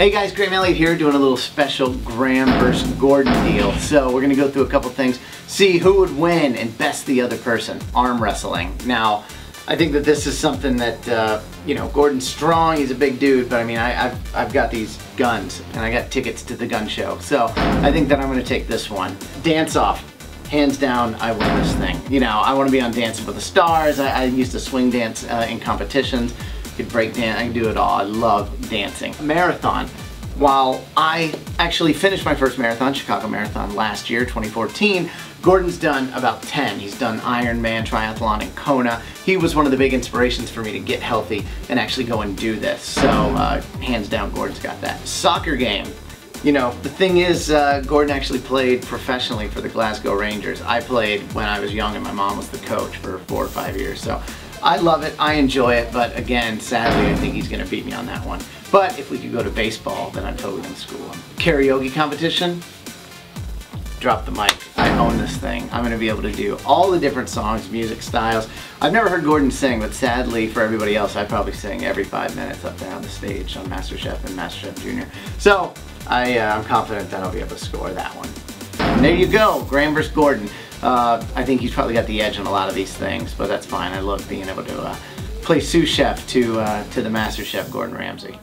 Hey guys, Graham Elliot here doing a little special Graham versus Gordon deal. So we're gonna go through a couple things, see who would win and best the other person, arm wrestling. Now, I think that this is something that, uh, you know, Gordon's strong, he's a big dude, but I mean, I, have I've got these guns and I got tickets to the gun show. So I think that I'm gonna take this one. Dance off. Hands down, I win this thing. You know, I want to be on Dancing with the Stars. I, I used to swing dance uh, in competitions could break dance, I can do it all. I love dancing. Marathon. While I actually finished my first marathon, Chicago Marathon last year, 2014, Gordon's done about 10. He's done Ironman triathlon in Kona. He was one of the big inspirations for me to get healthy and actually go and do this. So uh, hands down, Gordon's got that. Soccer game. You know, the thing is, uh, Gordon actually played professionally for the Glasgow Rangers. I played when I was young and my mom was the coach for four or five years. So I love it, I enjoy it, but again, sadly, I think he's gonna beat me on that one. But if we could go to baseball, then I'm totally gonna school him. Karaoke competition, drop the mic. I own this thing. I'm gonna be able to do all the different songs, music styles. I've never heard Gordon sing, but sadly for everybody else, I probably sing every five minutes up there on the stage on MasterChef and MasterChef Junior. So I, uh, I'm confident that I'll be able to score that one. And there you go, Graham vs. Gordon. Uh, I think he's probably got the edge on a lot of these things, but that's fine. I love being able to uh, play sous chef to, uh, to the master chef Gordon Ramsay.